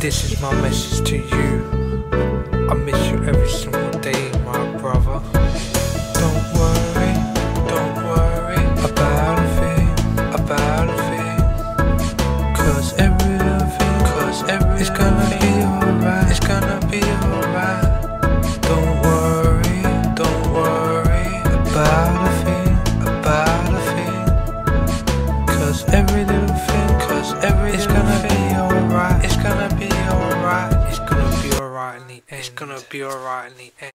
This is my message to you. I miss you every single day, my brother. Don't worry, don't worry about a thing, about a thing. Cause every thing, cause every it's gonna be alright, it's gonna be alright. Don't worry, don't worry about a thing, about a thing. Cause every little thing, cause every it's end, it's gonna be alright in the end.